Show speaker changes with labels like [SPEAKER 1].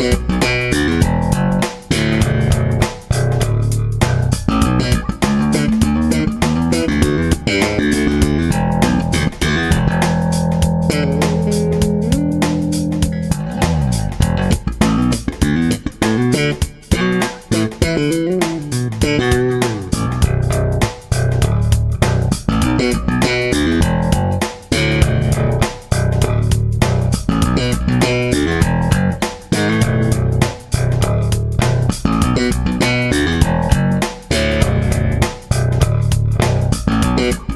[SPEAKER 1] Bye. Bye.